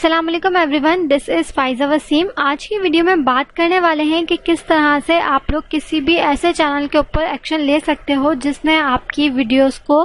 अस्सलाम वालेकुम everyone this is Faiza Waseem आज की वीडियो में बात करने वाले हैं कि किस तरह से आप लोग किसी भी ऐसे चैनल के ऊपर एक्शन ले सकते हो जिसने आपकी वीडियोस को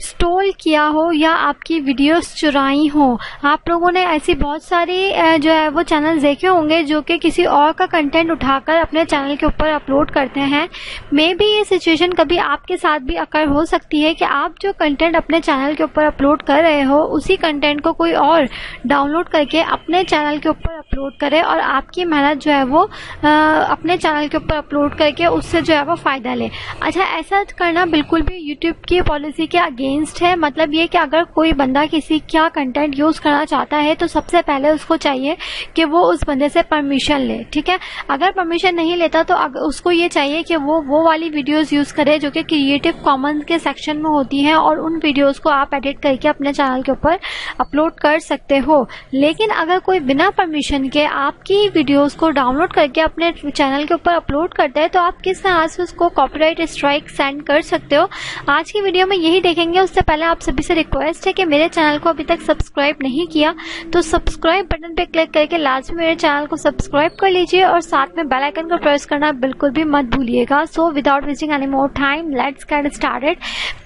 स्टोल किया हो या आपकी वीडियोस चुराई हो, आप लोगों ने ऐसी बहुत सारी जो है वो चैनल देखे होंगे जो कि किसी और का कंटेंट उठाकर अपने चैनल के ऊपर अपलोड करते हैं। मे भी ये सिचुएशन कभी आपके साथ भी अकर हो सकती है कि आप जो कंटेंट अपने चैनल के ऊपर अपलोड कर रहे हो, उसी कंटेंट को कोई और डाउनलोड करके अपने चैनल के ऊपर अपलोड करे और आपकी मेहनत जो है वो अपने चैनल के ऊपर अपलोड करके उससे जो है वो फ़ायदा ले। अच्छा ऐसा करना बिल्कुल भी यूट्यूब की पॉलिसी के अगेंस्ट है। मतलब ये कि अगर कोई बंदा किसी क्या कंटेंट यूज़ करना चाहता है तो सबसे पहले उसको चाहिए कि वो उस बंदे से परमिशन ले, ठीक है? अगर परमिशन नहीं लेता तो उसको ये चाहिए कि वो वो वाली वीडियोज़ यूज़ करे जो कि क्रिएटिव कॉमन्स के सेक्शन में होती हैं और उन वीडियोज़ को आप एडिट करके अपने चैनल के ऊपर अपलोड कर सकते हो। लेकिन अगर कोई बिना परमिशन के आपकी वीडियोज़ को डाउनलोड करके अपने चैनल के ऊपर अपलोड करता है तो आप किस तरह से उसको कॉपीराइट स्ट्राइक सेंड कर सकते हो? आज की वीडियो में यही देखेंगे। उससे पहले आप सभी से रिक्वेस्ट है कि मेरे चैनल को अभी तक सब्सक्राइब नहीं किया तो सब्सक्राइब बटन पे क्लिक करके लास्ट में मेरे चैनल को सब्सक्राइब कर लीजिए और साथ में बेल आइकन को प्रेस करना बिल्कुल भी मत भूलिएगा। So without wasting any more time let's get started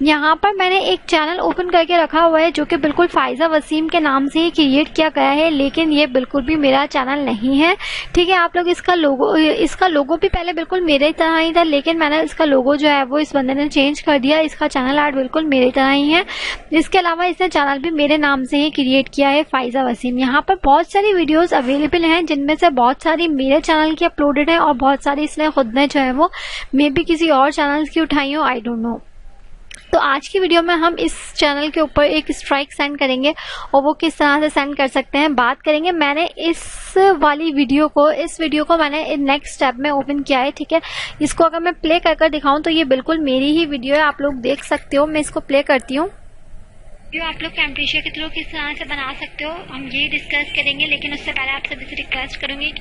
यहाँ पर मैंने एक चैनल ओपन करके रखा हुआ है, जो कि बिल्कुल फाइजा वसीम के नाम से ही क्रिएट किया गया है, लेकिन ये बिल्कुल भी मेरा चैनल नहीं है। ठीक है, आप लोग इसका लोगो इसका लोगो भी पहले बिल्कुल मेरे तरह ही था, लेकिन मैंने इसका लोगो जो है, वो इस बंदे ने चेंज कर दिया। इसका चैनल आर्ट बिल्कुल मेरे तरह ही हैं। इसके अलावा इसने चैनल भी मेरे नाम से ही क्रिएट किया है फाइजा वसीम यहाँ पर बहुत सारी वीडियोस अवेलेबल हैं, जिनमें से बहुत सारी मेरे चैनल की अपलोडेड है और बहुत सारी इसने खुद ने जो है वो, मे भी किसी और चैनल की उठाई हो आई डोंट नो तो आज की वीडियो में हम इस चैनल के ऊपर एक स्ट्राइक सेंड करेंगे और वो किस तरह से सेंड कर सकते हैं, बात करेंगे। मैंने इस वाली वीडियो को, इस वीडियो को मैंने नेक्स्ट स्टेप में ओपन किया है, ठीक है? इसको अगर मैं प्ले कर कर दिखाऊँ तो ये बिल्कुल मेरी ही वीडियो है, आप लोग देख सकते हो, मैं इसको प्ले करती हूँ। वीडियो आप लोग कैम्पेशिया के थ्रू किस तरह से बना सकते हो, हम ये डिस्कस करेंगे, लेकिन उससे पहले आप सभी से रिक्वेस्ट करूँगी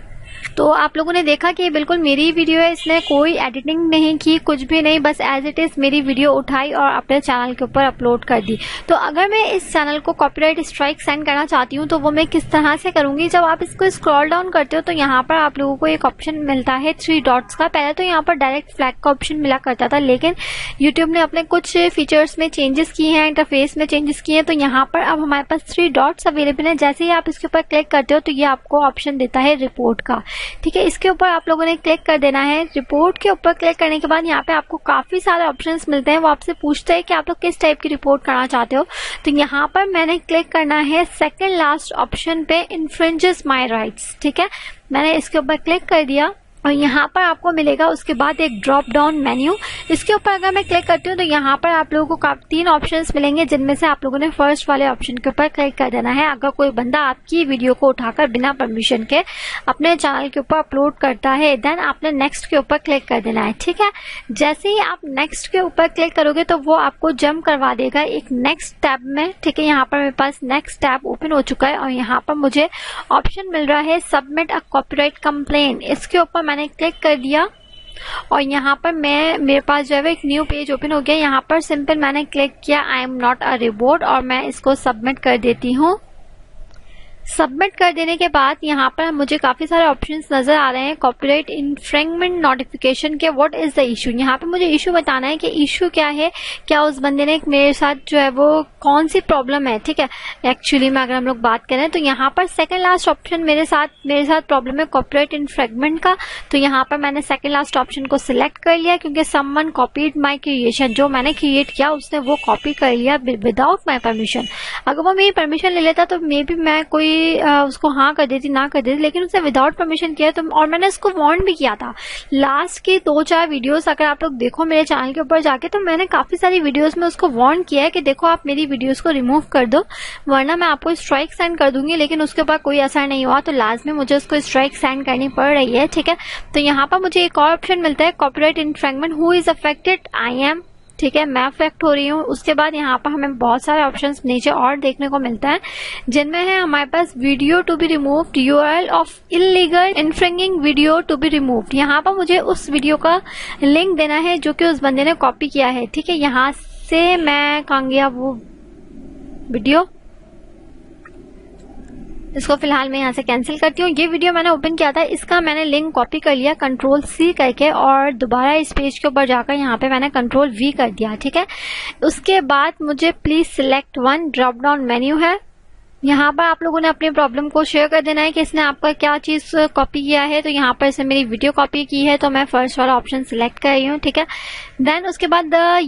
तो आप लोगों ने देखा कि ये बिल्कुल मेरी वीडियो है, इसने कोई एडिटिंग नहीं की, कुछ भी नहीं, बस एज इट इज़ मेरी वीडियो उठाई और अपने चैनल के ऊपर अपलोड कर दी। तो अगर मैं इस चैनल को कॉपीराइट स्ट्राइक सेंड करना चाहती हूँ तो वो मैं किस तरह से करूँगी? जब आप इसको स्क्रॉल डाउन करते हो तो यहाँ पर आप लोगों को एक ऑप्शन मिलता है थ्री डॉट्स का। पहले तो यहाँ पर डायरेक्ट फ्लैग का ऑप्शन मिला करता था, लेकिन यूट्यूब ने अपने कुछ फीचर्स में चेंजेस किए हैं इंटरफेस में चेंजेस किए हैं तो यहाँ पर अब हमारे पास थ्री डॉट्स अवेलेबल है। जैसे ही आप इसके ऊपर क्लिक करते हो तो ये आपको ऑप्शन देता है रिपोर्ट का। ठीक है, इसके ऊपर आप लोगों ने क्लिक कर देना है। रिपोर्ट के ऊपर क्लिक करने के बाद यहाँ पे आपको काफ़ी सारे ऑप्शन मिलते हैं। वो आपसे पूछते हैं कि आप लोग किस टाइप की रिपोर्ट करना चाहते हो। तो यहाँ पर मैंने क्लिक करना है सेकेंड लास्ट ऑप्शन पे इन्फ्रेंजेस माई राइट्स ठीक है? मैंने इसके ऊपर क्लिक कर दिया। और यहाँ पर आपको मिलेगा उसके बाद एक ड्रॉप डाउन मेन्यू इसके ऊपर अगर मैं क्लिक करती हूँ तो यहाँ पर आप लोगों को तीन ऑप्शंस मिलेंगे, जिनमें से आप लोगों ने फ़र्स्ट वाले ऑप्शन के ऊपर क्लिक कर देना है। अगर कोई बंदा आपकी वीडियो को उठाकर बिना परमिशन के अपने चैनल के ऊपर अपलोड करता है देन आपने नेक्स्ट के ऊपर क्लिक कर देना है, ठीक है? जैसे ही आप नेक्स्ट के ऊपर क्लिक करोगे तो वो आपको जम करवा देगा एक नेक्स्ट टैब में, ठीक है? यहाँ पर मेरे पास नेक्स्ट टैब ओपन हो चुका है और यहाँ पर मुझे ऑप्शन मिल रहा है सबमिट अ कॉपीराइट कंप्लेन इसके ऊपर मैंने क्लिक कर दिया। और यहाँ पर मैं, मेरे पास जो है एक न्यू पेज ओपन हो गया। यहाँ पर सिंपल मैंने क्लिक किया I am not a robot और मैं इसको सबमिट कर देती हूँ। सबमिट कर देने के बाद यहाँ पर मुझे काफ़ी सारे ऑप्शंस नज़र आ रहे हैं। कॉपीराइट इन्फ्रेंगमेंट नोटिफिकेशन के व्हाट इज़ द इशू यहाँ पे मुझे इशू बताना है कि इशू क्या है। क्या उस बंदे ने मेरे साथ जो है वो कौन सी प्रॉब्लम है? ठीक है? एक्चुअली में अगर हम लोग बात करें तो यहाँ पर सेकंड लास्ट ऑप्शन मेरे साथ मेरे साथ प्रॉब्लम है कॉपीराइट इन फ्रेगमेंट का। तो यहाँ पर मैंने सेकंड लास्ट ऑप्शन को सिलेक्ट कर लिया क्योंकि समवन कॉपीड माई क्रिएशन जो मैंने क्रिएट किया उसने वो कॉपी कर लिया विदाउट माई परमिशन अगर वो मेरी परमिशन ले लेता तो मे बी मैं कोई आ, उसको हाँ कर देती ना कर देती लेकिन उसने विदाउट परमिशन किया तो और मैंने उसको वार्न भी किया था। लास्ट के दो चार वीडियोस अगर आप लोग देखो मेरे चैनल के ऊपर जाके तो मैंने काफ़ी सारी वीडियोस में उसको वार्न किया है कि देखो आप मेरी वीडियोस को रिमूव कर दो, वरना मैं आपको स्ट्राइक सेंड कर दूँगी, लेकिन उसके ऊपर कोई असर नहीं हुआ तो लास्ट में मुझे उसको स्ट्राइक सेंड करनी पड़ रही है, ठीक है? तो यहाँ पर मुझे एक और ऑप्शन मिलता है copyright infringement who is affected I am ठीक है? मैं अफेक्ट हो रही हूँ। उसके बाद यहाँ पर हमें बहुत सारे ऑप्शंस नीचे और देखने को मिलता है, जिनमें है हमारे पास video to be removed URL of illegal infringing video to be removed यहाँ पर मुझे उस वीडियो का लिंक देना है, जो कि उस बंदे ने कॉपी किया है, ठीक है? यहाँ से मैं कहा गया वो वीडियो? इसको फ़िलहाल मैं यहाँ से कैंसिल करती हूँ। ये वीडियो मैंने ओपन किया था, इसका मैंने लिंक कॉपी कर लिया कंट्रोल सी करके, और दोबारा इस पेज के ऊपर जाकर यहाँ पे मैंने कंट्रोल वी कर दिया, ठीक है? उसके बाद मुझे please select one drop down menu है। यहाँ पर आप लोगों ने अपनी प्रॉब्लम को शेयर कर देना है कि इसने आपका क्या चीज़ कॉपी किया है। तो यहाँ पर इसने मेरी वीडियो कॉपी की है तो मैं फ़र्स्ट वाला ऑप्शन सिलेक्ट कर रही हूँ, ठीक है? देन उसके बाद the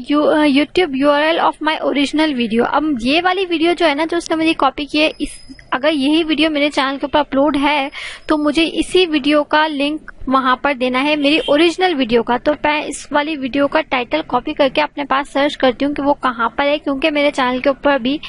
YouTube U of my original video अब ये वाली वीडियो जो है ना, जो उसने मुझे कॉपी की है, इस, अगर यही वीडियो मेरे चैनल के ऊपर अपलोड है तो मुझे इसी वीडियो का लिंक वहाँ पर देना है मेरी ओरिजिनल वीडियो का। तो मैं इस वाली वीडियो का टाइटल कॉपी करके अपने पास सर्च करती हूँ कि वो कहाँ पर है, क्योंकि मेरे चैनल के ऊपर अभी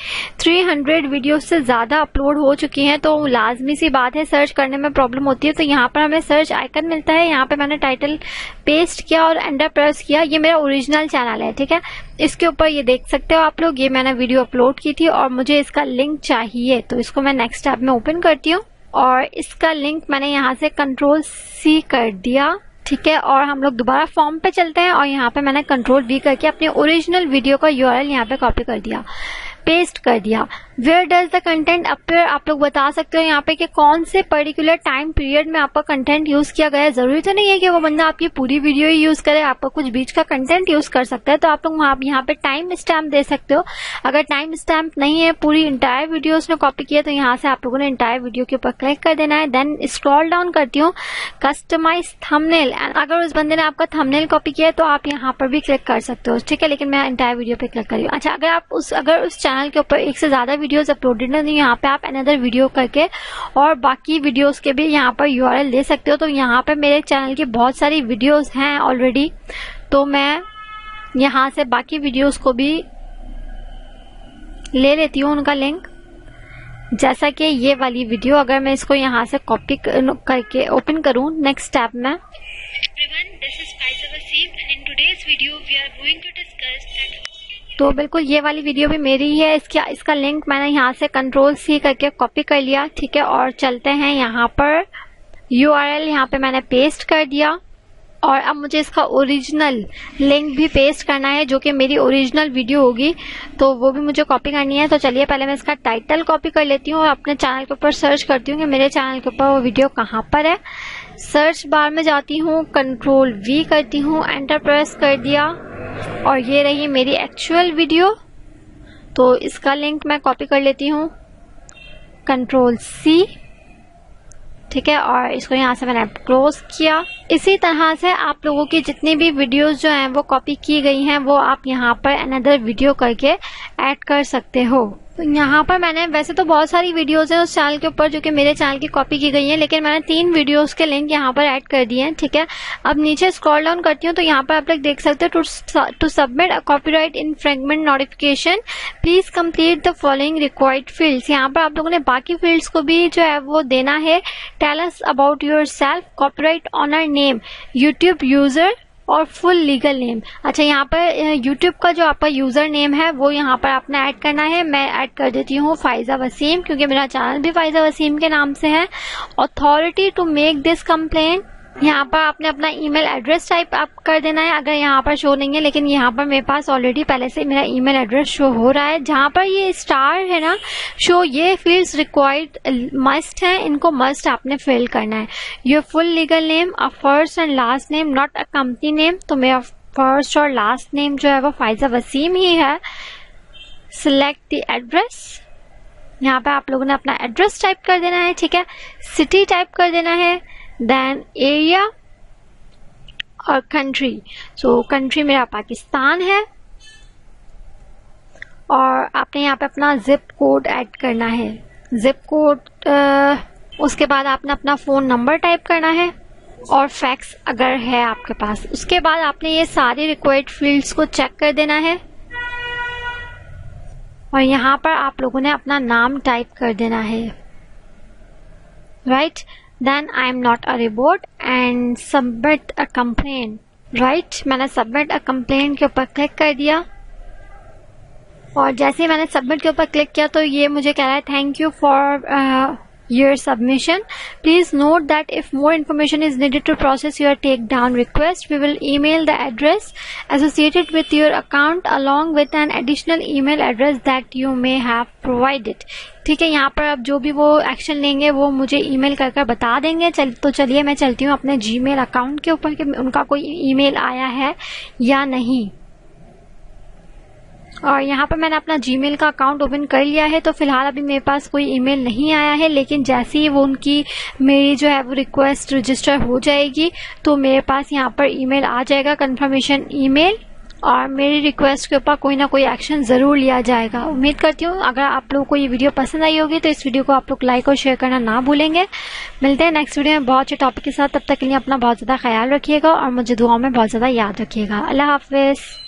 300 वीडियो से ज़्यादा अपलोड हो चुकी हैं तो लाजमी सी बात है सर्च करने में प्रॉब्लम होती है। तो यहाँ पर हमें सर्च आइकन मिलता है, यहाँ पे मैंने टाइटल पेस्ट किया और एंडर प्रेस किया। ये मेरा ओरिजिनल चैनल है, ठीक है? इसके ऊपर ये देख सकते हो आप लोग, ये मैंने वीडियो अपलोड की थी और मुझे इसका लिंक चाहिए तो इसको मैं नेक्स्ट ऐप में ओपन करती हूँ। और इसका लिंक मैंने यहाँ से कंट्रोल सी कर दिया, ठीक है? और हम लोग दोबारा फॉर्म पे चलते हैं और यहाँ पे मैंने कंट्रोल वी करके अपने ओरिजिनल वीडियो का यूआरएल यहाँ पे कॉपी कर दिया पेस्ट कर दिया। Where does the content appear आप लोग बता सकते हो यहाँ पे कि कौन से पर्टिकुलर टाइम पीरियड में आपका कंटेंट यूज़ किया गया है। ज़रूरी तो नहीं है कि वो बंदा आपकी पूरी वीडियो ही यूज़ करे, आपका कुछ बीच का कंटेंट यूज़ कर सकता है। तो आप लोग वहाँ यहाँ पे टाइम स्टैम्प दे सकते हो। अगर टाइम स्टैम्प नहीं है, पूरी इंटायर वीडियो उसने कॉपी किया तो यहाँ से आप लोगों ने इंटायर वीडियो के ऊपर क्लिक कर देना है। देन स्क्रॉल डाउन करती हूँ। कस्टमाइज थमनेल अगर उस बंदे ने आपका थमनेल कॉपी किया है तो आप यहाँ पर भी क्लिक कर सकते हो। ठीक है, लेकिन मैं इंटायर वीडियो पे क्लिक करी अच्छा अगर आप उस अगर उस चैनल के ऊपर एक से ज़्यादा वीडियोस अपलोडेड है तो यहाँ पे आप अनदर वीडियो करके और बाकी वीडियोस के भी यहाँ पर यूआरएल ले सकते हो। तो यहाँ पे मेरे चैनल की बहुत सारी वीडियोस हैं ऑलरेडी तो मैं यहाँ से बाकी वीडियोस को भी ले लेती हूँ उनका लिंक जैसा कि ये वाली वीडियो अगर मैं इसको यहाँ से कॉपी करके ओपन करूँ नेक्स्ट स्टेप में। Everyone, this is Faiza Wasim and in today's video, we are going to discuss that तो बिल्कुल ये वाली वीडियो भी मेरी ही है। इसका इसका लिंक मैंने यहाँ से कंट्रोल सी करके कॉपी कर लिया, ठीक है? और चलते हैं यहाँ पर। यू आर एल यहाँ पे मैंने पेस्ट कर दिया। और अब मुझे इसका ओरिजिनल लिंक भी पेस्ट करना है, जो कि मेरी ओरिजिनल वीडियो होगी। तो वो भी मुझे कॉपी करनी है। तो चलिए, पहले मैं इसका टाइटल कॉपी कर लेती हूँ और अपने चैनल के ऊपर सर्च करती हूँ कि मेरे चैनल के ऊपर वो वीडियो कहाँ पर है। सर्च बार में जाती हूँ कंट्रोल वी करती हूँ एंटर प्रेस कर दिया। और ये रही मेरी एक्चुअल वीडियो तो इसका लिंक मैं कॉपी कर लेती हूँ. कंट्रोल सी ठीक है, और इसको यहाँ से मैंने क्लोज किया. इसी तरह से आप लोगों की जितनी भी वीडियोस जो हैं, वो कॉपी की गई हैं, वो आप यहाँ पर अनदर वीडियो करके ऐड कर सकते हो. तो यहाँ पर मैंने वैसे तो बहुत सारी वीडियोस हैं उस चैनल के ऊपर जो कि मेरे चैनल की कॉपी की गई है, लेकिन मैंने तीन वीडियोस के लिंक यहाँ पर ऐड कर दिए हैं, ठीक है? अब नीचे स्क्रॉल डाउन करती हूँ तो यहाँ पर आप लोग देख सकते हो to submit a copyright infringement notification please complete the following required fields यहाँ पर आप लोगों ने बाकी फील्ड्स को भी जो है वो देना है। Tell us about yourself copy copyright owner name YouTube user और फुल लीगल नेम अच्छा यहाँ पर यूट्यूब का जो आपका यूज़र नेम है, वो यहाँ पर आपने ऐड करना है। मैं ऐड कर देती हूँ फाइजा वसीम, क्योंकि मेरा चैनल भी फाइजा वसीम के नाम से है। Authority to make this complaint यहाँ पर आपने अपना ईमेल एड्रेस टाइप आप कर देना है। अगर यहाँ पर शो नहीं है, लेकिन यहाँ पर मेरे पास ऑलरेडी पहले से मेरा ईमेल एड्रेस शो हो रहा है। जहाँ पर ये स्टार है ना शो ये फील्ड्स रिक्वायर्ड मस्ट है। इनको मस्ट आपने फिल करना है। Your full legal name a first and last name not a company name तो मेरा फ़र्स्ट और लास्ट नेम जो है वो फाइजा वसीम ही है। सिलेक्ट द एड्रेस यहाँ पे आप लोगों ने अपना एड्रेस टाइप कर देना है, ठीक है? सिटी टाइप कर देना है। देन एरिया और कंट्री सो कंट्री मेरा पाकिस्तान है और आपने यहाँ पे अपना जिप कोड ऐड करना है। जिप कोड उसके बाद आपने अपना फ़ोन नंबर टाइप करना है और फैक्स अगर है आपके पास। उसके बाद आपने ये सारे रिक्वायर्ड फील्ड्स को चेक कर देना है और यहाँ पर आप लोगों ने अपना नाम टाइप कर देना है। Right right? Then I am not a robot and submit a complaint right मैंने submit a complaint के ऊपर क्लिक कर दिया और जैसे ही मैंने सबमिट के ऊपर क्लिक किया तो ये मुझे कह रहा है thank you for your submission. Please note that if more information is needed to process your takedown request, we will email the address associated with your account along with an additional email address that you may have provided. ठीक है यहाँ पर अब जो भी वो action लेंगे वो मुझे ईमेल कर कर बता देंगे चल तो चलिए मैं चलती हूँ अपने जीमेल अकाउंट के ऊपर कि उनका कोई ईमेल आया है या नहीं और यहाँ पर मैंने अपना जीमेल का अकाउंट ओपन कर लिया है तो फ़िलहाल अभी मेरे पास कोई ईमेल नहीं आया है, लेकिन जैसे ही वो उनकी, मेरी जो है वो रिक्वेस्ट रजिस्टर हो जाएगी तो मेरे पास यहाँ पर ईमेल आ जाएगा कंफर्मेशन ईमेल और मेरी रिक्वेस्ट के ऊपर कोई ना कोई एक्शन ज़रूर लिया जाएगा। उम्मीद करती हूँ, अगर आप लोगों को ये वीडियो पसंद आई होगी तो इस वीडियो को आप लोग लाइक और शेयर करना ना भूलेंगे। मिलते हैं नेक्स्ट वीडियो में बहुत अच्छे टॉपिक के साथ, तब तक के लिए अपना बहुत ज़्यादा ख्याल रखिएगा, और मुझे दुआओं में बहुत ज़्यादा याद रखिएगा। अल्लाह हाफिज़।